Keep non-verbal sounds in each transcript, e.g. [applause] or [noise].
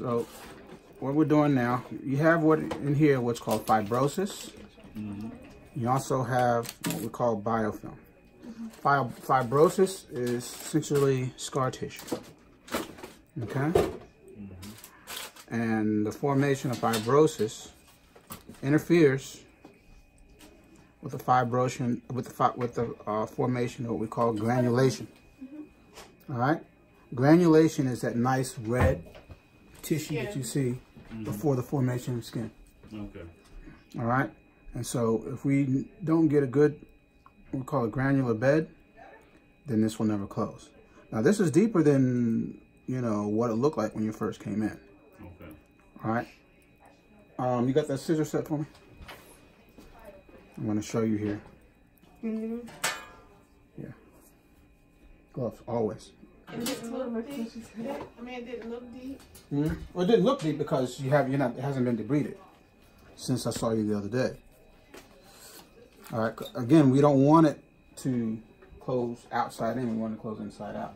So what we're doing now, you have what in here what's called fibrosis. Mm -hmm. You also have what we call biofilm. Fib fibrosis is essentially scar tissue. Okay? Mm -hmm. And the formation of fibrosis interferes with the fibrosion, with the with the uh, formation of what we call granulation. Mm -hmm. All right, granulation is that nice red tissue yeah. that you see mm -hmm. before the formation of skin. Okay. All right, and so if we don't get a good, we call it granular bed, then this will never close. Now this is deeper than you know what it looked like when you first came in. Okay. All right. Um, you got that scissor set for me? I'm going to show you here. Mm -hmm. Yeah. Gloves, always. It didn't look deep. I mean, it didn't look deep. Mm -hmm. Well, it didn't look deep because you have you're not it hasn't been debrided since I saw you the other day. All right. Again, we don't want it to close outside in. We want it to close inside out.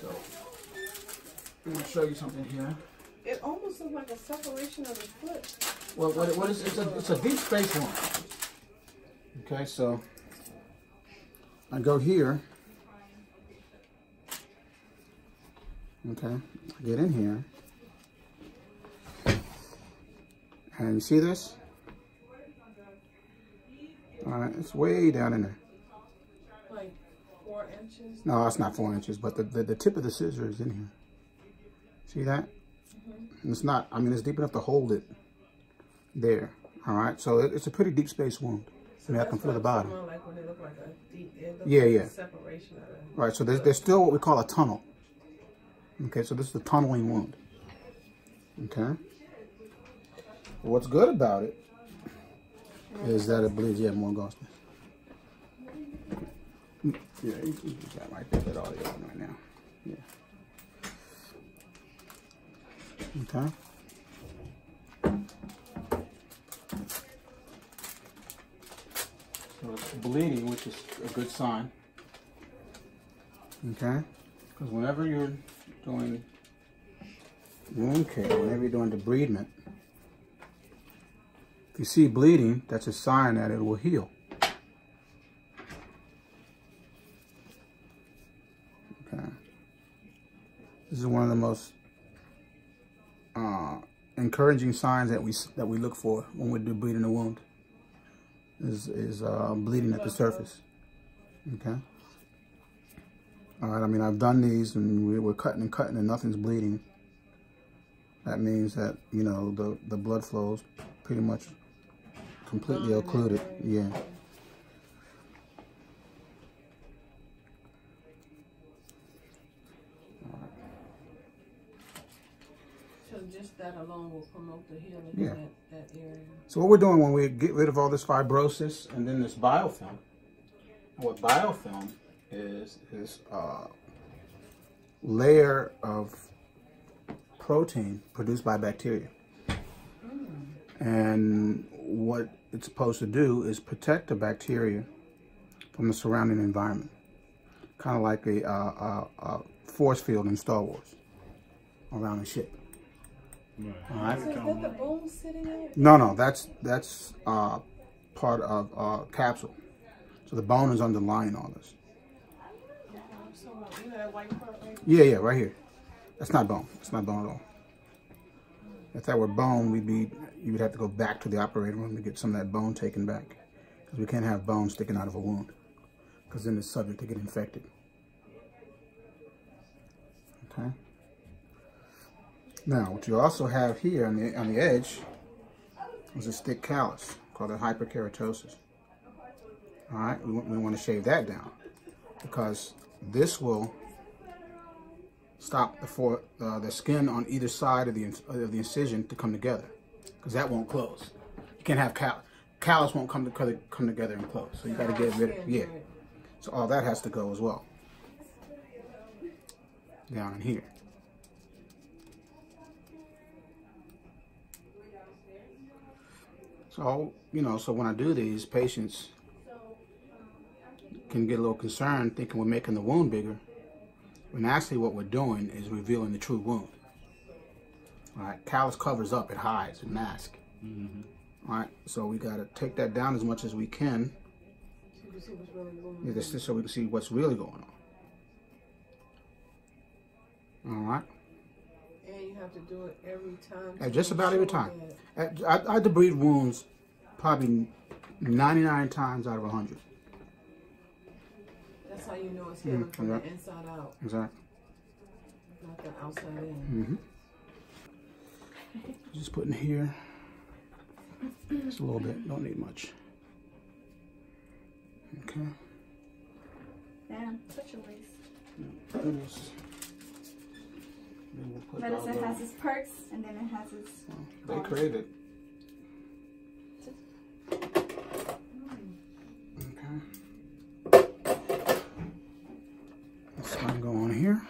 So I'm going to show you something here. It almost looks like a separation of the foot. Well, what, what is it's a it's a deep space one. Okay, so I go here. Okay, I get in here. And you see this? All right, it's way down in there. Like four inches? No, it's not four inches, but the, the, the tip of the scissor is in here. See that? Mm -hmm. It's not, I mean, it's deep enough to hold it there. All right, so it, it's a pretty deep space wound. So I can feel the bottom. Like like deep, yeah, yeah. Right, so there's, there's still what we call a tunnel. Okay, so this is the tunneling wound. Okay. What's good about it is that it bleeds, yeah, more. Yeah, you, you got right there, that audio on right now. Yeah. Okay. So it's bleeding, which is a good sign. Okay? Because whenever you're doing wound care, whenever you're doing debridement, if you see bleeding, that's a sign that it will heal. Okay. This is one of the most uh, encouraging signs that we that we look for when we're debriding a wound is, is uh, bleeding at the surface. Okay. All right, I mean, I've done these and we're cutting and cutting and nothing's bleeding. That means that, you know, the, the blood flows pretty much completely occluded. Yeah. So just that alone will promote the healing yeah. in that, that area. So what we're doing when we get rid of all this fibrosis and then this biofilm, what biofilm is, is a layer of protein produced by bacteria. Mm. And what it's supposed to do is protect the bacteria from the surrounding environment. Kind of like a, uh, a, a force field in Star Wars around a ship. Right. All right. So is that the bone sitting in No, no, that's that's uh, part of uh, capsule. So the bone is underlying all this. Yeah, yeah, right here. That's not bone. It's not bone at all. If that were bone, we'd be you would have to go back to the operating room to get some of that bone taken back. Because we can't have bone sticking out of a wound. Because then it's subject to get infected. Okay. Now, what you also have here on the, on the edge is a stick callus called a hyperkeratosis. All right, we, we want to shave that down because this will stop the, for, uh, the skin on either side of the, of the incision to come together because that won't close. You can't have cal callus won't come to come together and close. So you got to get rid of yeah. So all that has to go as well. Down in here. So, you know, so when I do these, patients can get a little concerned thinking we're making the wound bigger. When actually what we're doing is revealing the true wound. All right, callus covers up, it hides, it masks. Mm-hmm. All right, so we got to take that down as much as we can. So you can see what's really going Yeah, on. this is so we can see what's really going on. All right, And you have to do it every time. Yeah, to just make about every time. that- I, I, I debride wounds probably 99 times out of 100. That's how you know it's healing Mm, from yeah. the inside out, Exactly. not the outside in. Mm-hmm. Just putting here. Just a little bit. Don't need much. Okay. Damn, such a waste. It is. Then we'll put Medicine has its perks, and then it has its. They created. Okay. This one go on here.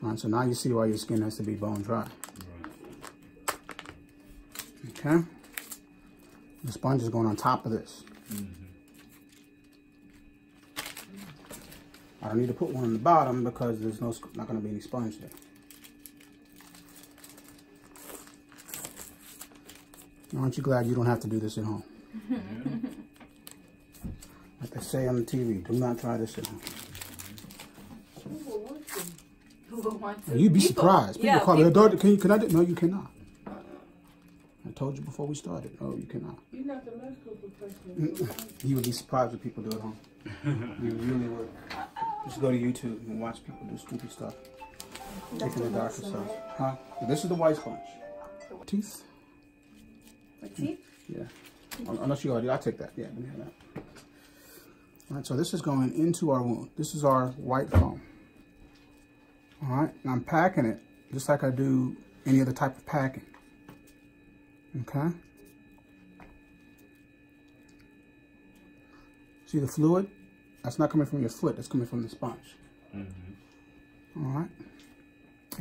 All right, so now you see why your skin has to be bone dry. Okay. The sponge is going on top of this. I don't need to put one on the bottom because there's no not going to be any sponge there. Aren't you glad you don't have to do this at home? [laughs] Like they say on the TV, do not try this at home. Who will want to? Who would want to? You'd be People- surprised. People yeah, call me, people- "Daughter, can you, can I do-" No, you cannot. I told you before we started. Oh, you cannot. You're not the medical professional. You would be surprised what people do at home. [laughs] you really would. Just go to YouTube and watch people do stupid stuff. Taking the darker stuff. Huh? This is the white sponge. Teeth? With teeth? Mm, yeah. Un- Unless you already, I'll take that. Yeah, let me have that. All right, so this is going into our wound. This is our white foam. All right, and I'm packing it just like I do any other type of packing. Okay. See the fluid? That's not coming from your foot. That's coming from the sponge. Mm-hmm. All right.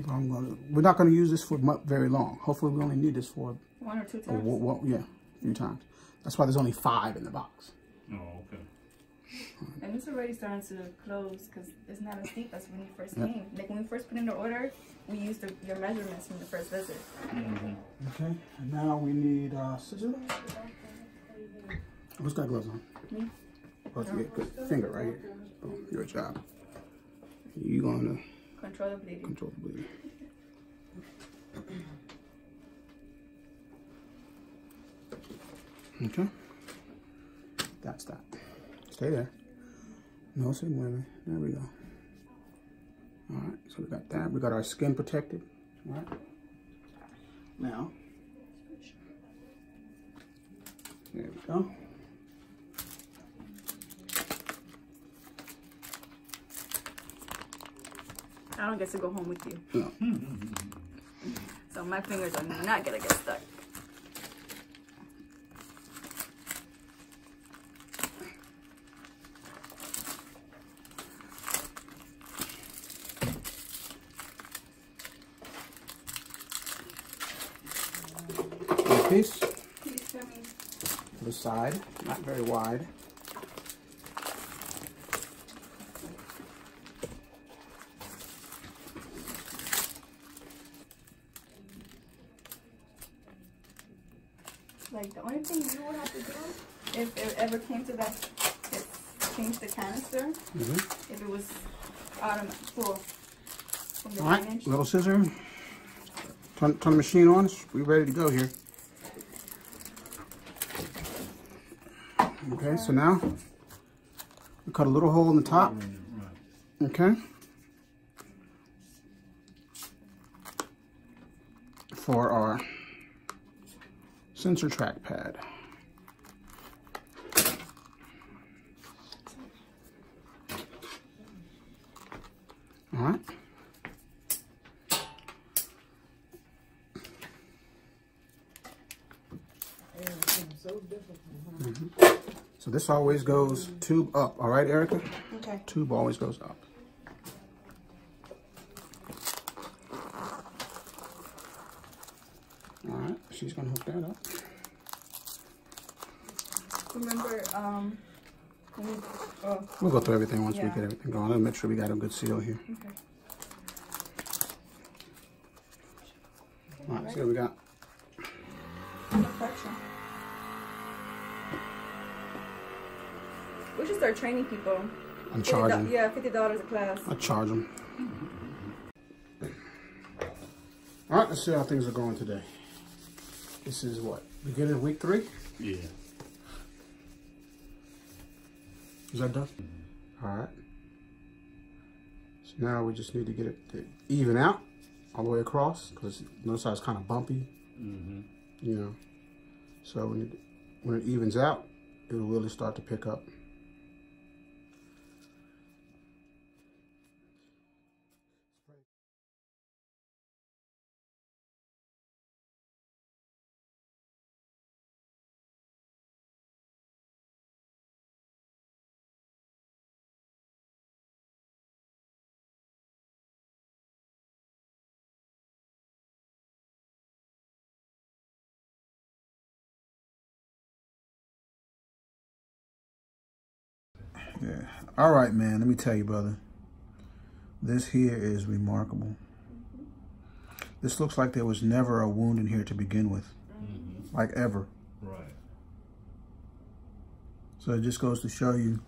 I'm gonna, we're not going to use this for very long. Hopefully, we only need this for One or two times? well, well, yeah, a few times. That's why there's only five in the box. Oh, okay. And it's already starting to close because it's not as deep as when you first Yeah. came. Like when we first put in the order, we used the, your measurements from the first visit. Okay, and now we need uh, scissors. Who's got gloves on? Me. Oh, yeah, good. Finger right here. Oh, your job. You going to Control the to bleeding. control the bleeding. Okay. That's that. Stay there. No se mueve. There we go. All right, so we got that. We got our skin protected. All right. Now, there we go. I don't get to go home with you. No. [laughs] So my fingers are not gonna get stuck. One piece. Please tell me. the side, not very wide. Like the only thing you would have to do, if it ever came to that, is change the canister. Mhm. If it was autumn full the All right, little scissor. Turn, turn the machine on. We ready to go here. Okay, so now we cut a little hole in the top. Okay. For our sensor track pad. All right. so difficult. So this always goes tube up. All right, Erica? Okay. Tube always goes up. All right, she's gonna hook that up. Remember, um, Oh, We'll go through everything once we get everything going. Let's make sure we got a good seal here. okay. All right, see what we got. Training people. I'm $50 charging. Yeah, fifty dollars a class. I charge them. All right, let's see how things are going today. This is what beginning of week three. Yeah. Is that done? All right. So now we just need to get it to even out all the way across because notice how it's kind of bumpy, Mm-hmm. you know. So when it, when it evens out, it'll really start to pick up. Yeah. All right, man. Let me tell you, brother. This here is remarkable. This looks like there was never a wound in here to begin with, Mm-hmm. like ever. Right. So it just goes to show you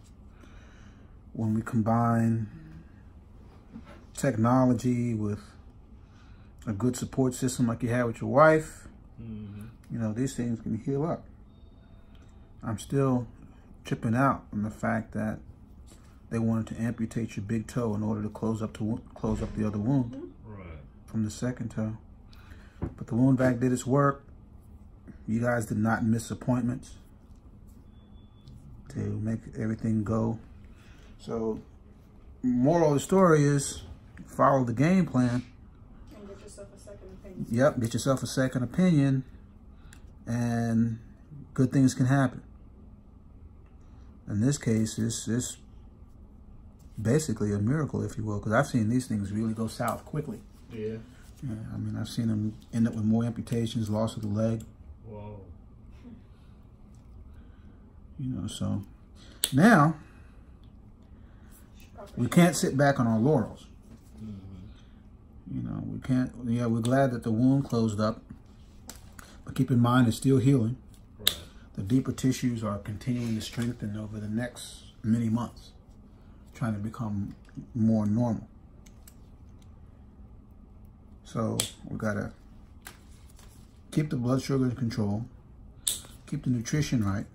when we combine technology with a good support system like you had with your wife, Mm-hmm. you know, these things can heal up. I'm still tripping out on the fact that they wanted to amputate your big toe in order to close up to close up the other wound mm-hmm. Right. from the second toe. But the wound vac did its work. You guys did not miss appointments to make everything go. So, moral of the story is follow the game plan. And get yourself a second opinion. Yep, get yourself a second opinion, and good things can happen. In this case, it's, it's basically a miracle, if you will, because I've seen these things really go south quickly. Yeah. Yeah, I mean, I've seen them end up with more amputations, loss of the leg, Whoa. you know, so now we can't sit back on our laurels. Mm-hmm. You know, we can't, yeah, we're glad that the wound closed up, but keep in mind it's still healing. The deeper tissues are continuing to strengthen over the next many months, trying to become more normal. So we gotta keep the blood sugar in control, keep the nutrition right,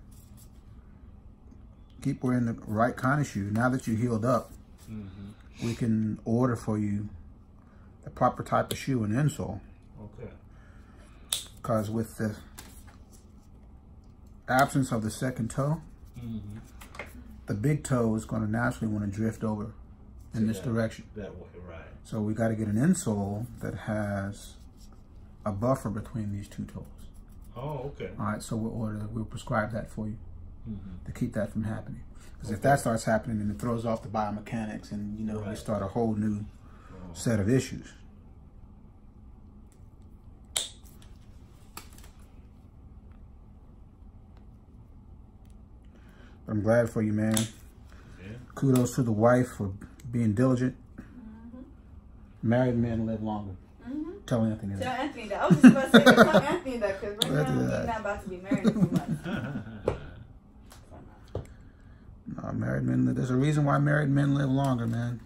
keep wearing the right kind of shoe. Now that you're healed up, Mm-hmm. we can order for you the proper type of shoe and insole. Okay. Because with the absence of the second toe, Mm-hmm. the big toe is going to naturally want to drift over in this Yeah. direction. That way, right. So we got to get an insole that has a buffer between these two toes. Oh, okay. All right, so we'll order, we'll prescribe that for you Mm-hmm. to keep that from happening. Because if that starts happening, then it throws off the biomechanics, and you know we Right. start a whole new Oh. set of issues. I'm glad for you, man. Yeah. Kudos to the wife for being diligent. Married men live longer. Mm-hmm. Tell Anthony that. Tell that. Anthony that. I was just about to say, tell [laughs] Anthony that because right Let's now he's that. not about to be married in two months. [laughs] No, married men. There's a reason why married men live longer, man.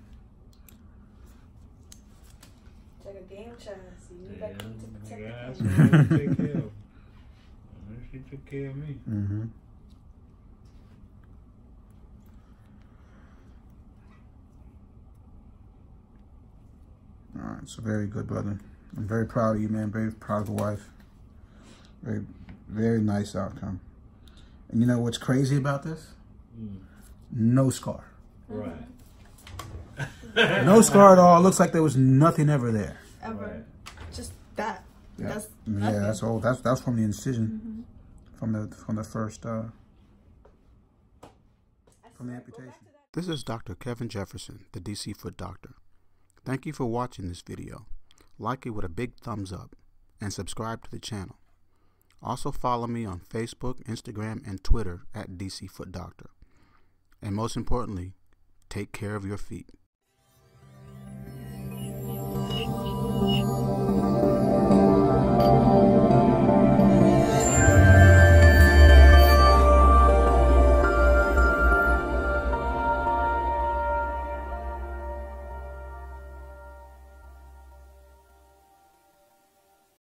Check a game chess. You need yeah. that to protect Yeah, that's key. what I take care of. [laughs] She took care of me. Mm-hmm. All right, so very good, brother. I'm very proud of you, man. Very proud of the wife. Very, very nice outcome. And you know what's crazy about this? Mm. No scar. Right. [laughs] No scar at all. Looks like there was nothing ever there. Ever. Right. Just that. Yeah, That's yeah, that's all. That's that's from the incision, from the from the first uh, from the amputation. This is Dr. Kevin Jefferson, the DC Foot Doctor. Thank you for watching this video. Like it with a big thumbs up and subscribe to the channel. Also follow me on Facebook, Instagram, and Twitter at DC Foot Doctor. And most importantly, take care of your feet.